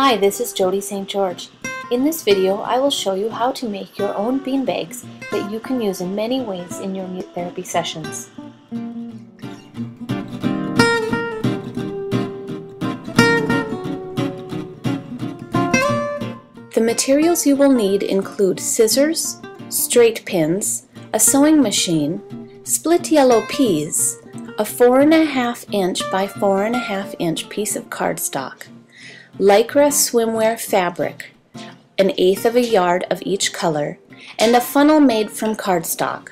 Hi, this is Jody St. George. In this video, I will show you how to make your own bean bags that you can use in many ways in your music therapy sessions. The materials you will need include scissors, straight pins, a sewing machine, split yellow peas, a 4.5 inch by 4.5 inch piece of cardstock, lycra swimwear fabric, an eighth of a yard of each color, and a funnel made from cardstock.